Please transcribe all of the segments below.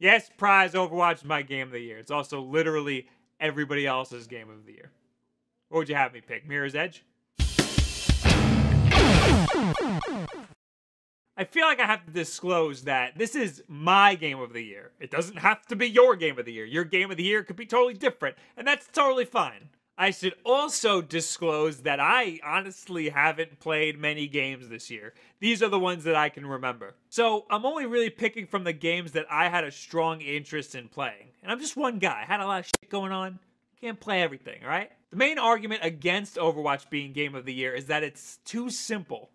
Yes, Prize Overwatch is my game of the year. It's also literally everybody else's game of the year. What would you have me pick? Mirror's Edge? I feel like I have to disclose that this is my game of the year. It doesn't have to be your game of the year. Your game of the year could be totally different, and that's totally fine. I should also disclose that I honestly haven't played many games this year. These are the ones that I can remember. So I'm only really picking from the games that I had a strong interest in playing. And I'm just one guy. I had a lot of shit going on. Can't play everything, right? The main argument against Overwatch being game of the year is that it's too simple.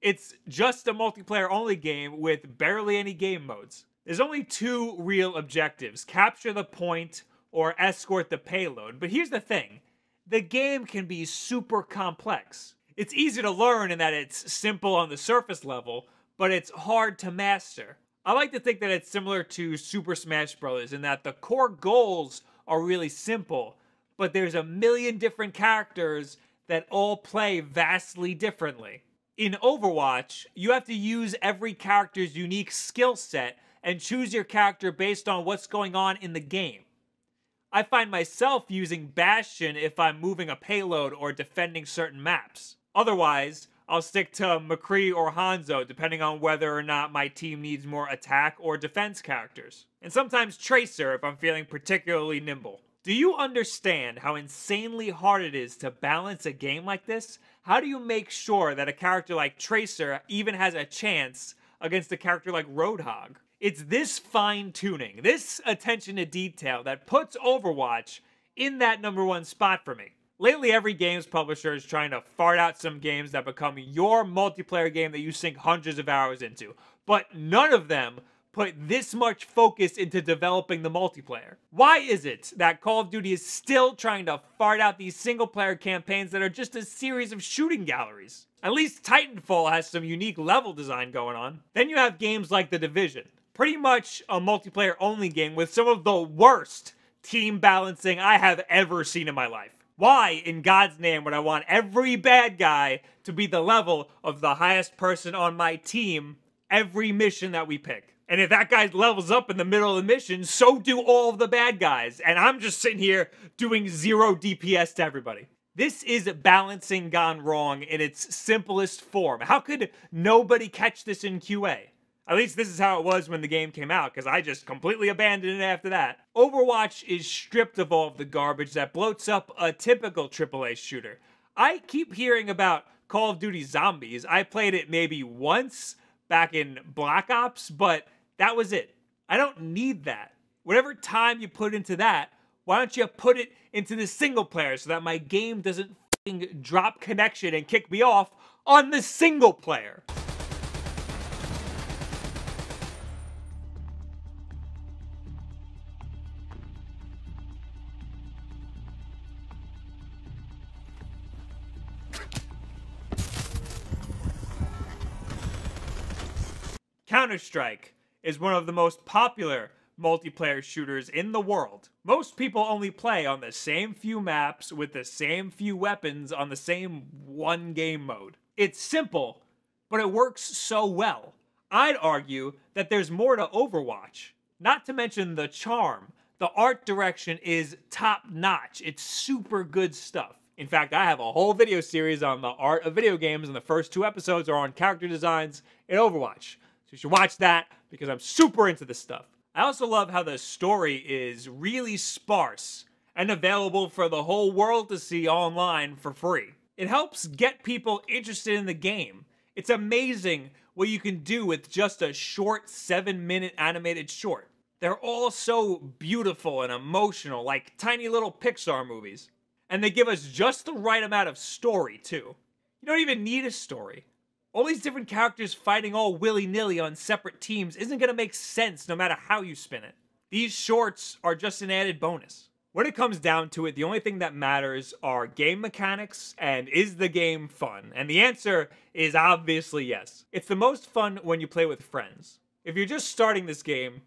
It's just a multiplayer only game with barely any game modes. There's only two real objectives capture the point or escort the payload. But here's the thing the game can be super complex. It's easy to learn in that it's simple on the surface level, but it's hard to master. I like to think that it's similar to Super Smash Bros. in that the core goals are really simple, but there's a million different characters that all play vastly differently. In Overwatch, you have to use every character's unique skill set and choose your character based on what's going on in the game. I find myself using Bastion if I'm moving a payload or defending certain maps. Otherwise, I'll stick to McCree or Hanzo depending on whether or not my team needs more attack or defense characters. And sometimes Tracer if I'm feeling particularly nimble. Do you understand how insanely hard it is to balance a game like this? How do you make sure that a character like Tracer even has a chance against a character like Roadhog? It's this fine tuning, this attention to detail that puts Overwatch in that number one spot for me. Lately, every games publisher is trying to fart out some games that become your multiplayer game that you sink hundreds of hours into, but none of them put this much focus into developing the multiplayer. Why is it that Call of Duty is still trying to fart out these single player campaigns that are just a series of shooting galleries? At least Titanfall has some unique level design going on. Then you have games like The Division, pretty much a multiplayer only game with some of the worst team balancing I have ever seen in my life. Why, in God's name, would I want every bad guy to be the level of the highest person on my team every mission that we pick? And if that guy levels up in the middle of the mission, so do all of the bad guys. And I'm just sitting here doing zero DPS to everybody. This is balancing gone wrong in its simplest form. How could nobody catch this in QA? At least this is how it was when the game came out, because I just completely abandoned it after that. Overwatch is stripped of all of the garbage that bloats up a typical AAA shooter. I keep hearing about Call of Duty Zombies. I played it maybe once back in Black Ops, but that was it. I don't need that. Whatever time you put into that, why don't you put it into the single player so that my game doesn't drop connection and kick me off on the single player? Counter Strike is one of the most popular multiplayer shooters in the world. Most people only play on the same few maps with the same few weapons on the same one game mode. It's simple, but it works so well. I'd argue that there's more to Overwatch. Not to mention the charm. The art direction is top notch. It's super good stuff. In fact, I have a whole video series on the art of video games, and the first two episodes are on character designs in Overwatch. So you should watch that because I'm super into this stuff. I also love how the story is really sparse and available for the whole world to see online for free. It helps get people interested in the game. It's amazing what you can do with just a short 7 minute animated short. They're all so beautiful and emotional, like tiny little Pixar movies. And they give us just the right amount of story, too. You don't even need a story all these different characters fighting all willy-nilly on separate teams isn't going to make sense no matter how you spin it. These shorts are just an added bonus. When it comes down to it, the only thing that matters are game mechanics and is the game fun? And the answer is obviously yes. It's the most fun when you play with friends. If you're just starting this game,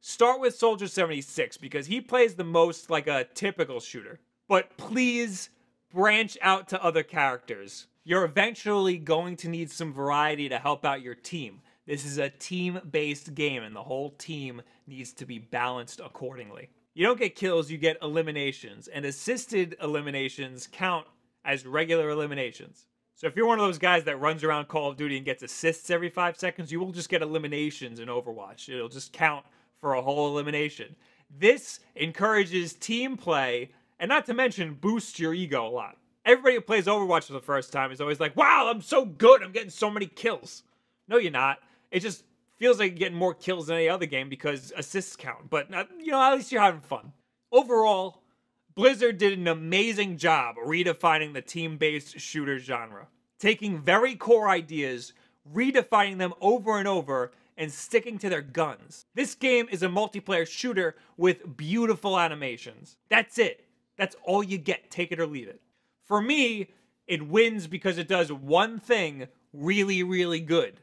start with Soldier 76 because he plays the most like a typical shooter. But please branch out to other characters you're eventually going to need some variety to help out your team. This is a team based game, and the whole team needs to be balanced accordingly. You don't get kills, you get eliminations, and assisted eliminations count as regular eliminations. So if you're one of those guys that runs around Call of Duty and gets assists every five seconds, you will just get eliminations in Overwatch. It'll just count for a whole elimination. This encourages team play and not to mention boosts your ego a lot. Everybody who plays Overwatch for the first time is always like, wow, I'm so good. I'm getting so many kills. No, you're not. It just feels like you're getting more kills than any other game because assists count. But, uh, you know, at least you're having fun. Overall, Blizzard did an amazing job redefining the team based shooter genre, taking very core ideas, redefining them over and over, and sticking to their guns. This game is a multiplayer shooter with beautiful animations. That's it. That's all you get. Take it or leave it. For me, it wins because it does one thing really, really good.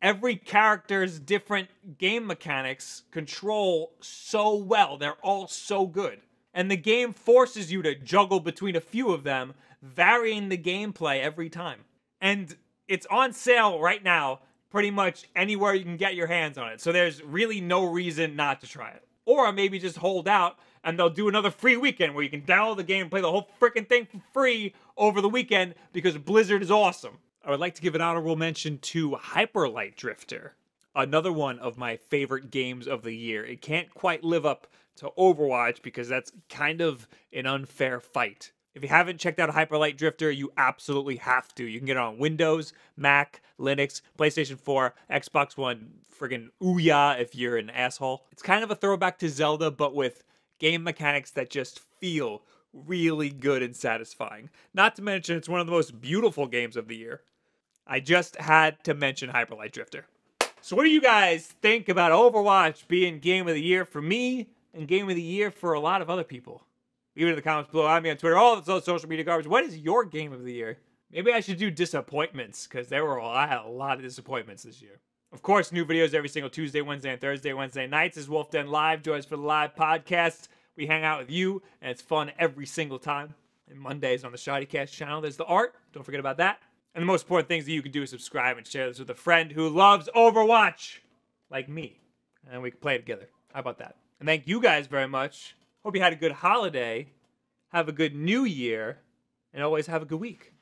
Every character's different game mechanics control so well. They're all so good. And the game forces you to juggle between a few of them, varying the gameplay every time. And it's on sale right now, pretty much anywhere you can get your hands on it. So there's really no reason not to try it. Or maybe just hold out and they'll do another free weekend where you can download the game and play the whole freaking thing for free over the weekend because Blizzard is awesome. I would like to give an honorable mention to Hyperlight Drifter, another one of my favorite games of the year. It can't quite live up to Overwatch because that's kind of an unfair fight. If you haven't checked out Hyperlight Drifter, you absolutely have to. You can get it on Windows, Mac, Linux, PlayStation 4, Xbox One, friggin' Ouya if you're an asshole. It's kind of a throwback to Zelda, but with game mechanics that just feel really good and satisfying. Not to mention, it's one of the most beautiful games of the year. I just had to mention Hyperlight Drifter. So, what do you guys think about Overwatch being game of the year for me and game of the year for a lot of other people? Leave it in the comments below. I'm on Twitter, all the social media garbage. What is your game of the year? Maybe I should do disappointments because there were a lot, a lot of disappointments this year. Of course, new videos every single Tuesday, Wednesday, and Thursday. Wednesday nights is Wulff Den Live. Join us for the live podcast. We hang out with you, and it's fun every single time. And Mondays on the Shoddycast channel, there's the art. Don't forget about that. And the most important things that you can do is subscribe and share this with a friend who loves Overwatch, like me. And we can play together. How about that? And thank you guys very much. Hope you had a good holiday. Have a good new year. And always have a good week.